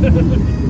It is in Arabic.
Ha ha ha ha!